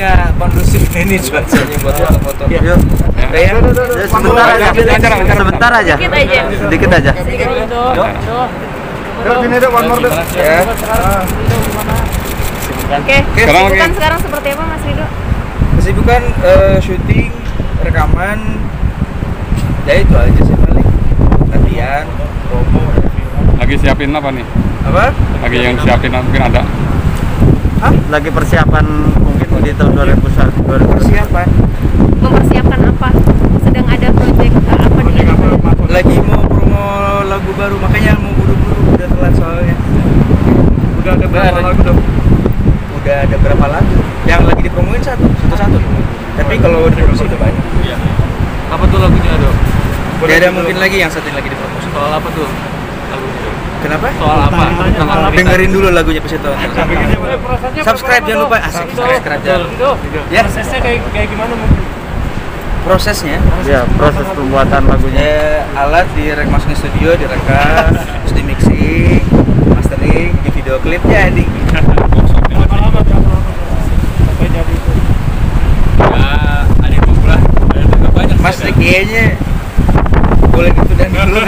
nggak kondusif ini cuacanya buat foto-foto. Ya, ya. Ya, sebentar aja. Sebentar aja. Sedikit aja. Sedikit aja. Sedikit aja. Yuk, sini deh, one more. Ya. Oke. Sekarang Kesibukan sekarang seperti apa Mas Rido? Kesibukan eh, syuting, rekaman, ya itu aja sih paling. Latihan, promo. Lagi siapin apa nih? Apa? Lagi yang siapin mungkin ada. Lagi persiapan mungkin di tahun 2021. Persiapan. Mempersiapkan apa? Sedang ada proyek uh, apa di Lagi mau promo lagu baru, makanya mau buru-buru udah telat soalnya. Udah ada berapa Udah, lagu dong? Udah ada berapa lagu? Yang lagi dipromoin satu, satu-satu. Tapi kalau diproduksi udah banyak. Apa tuh lagunya dok? Tidak ada mungkin lagi yang satu yang lagi dipromosi. Soal apa tuh? Kenapa? Soal apa? Tentang Dengerin dulu lagunya pas itu. Subscribe jangan lupa asik subscribe jangan. Ya, Prosesnya kayak kayak gimana mungkin? prosesnya Ya, proses pembuatan lagunya. ya alat di masukin studio direkam terus di mixing mastering di video klip jadi Berapa lama? Berapa lama? Sampai jadi itu. Ya, ada bulan, banyak. mas kayaknya boleh ditunda dulu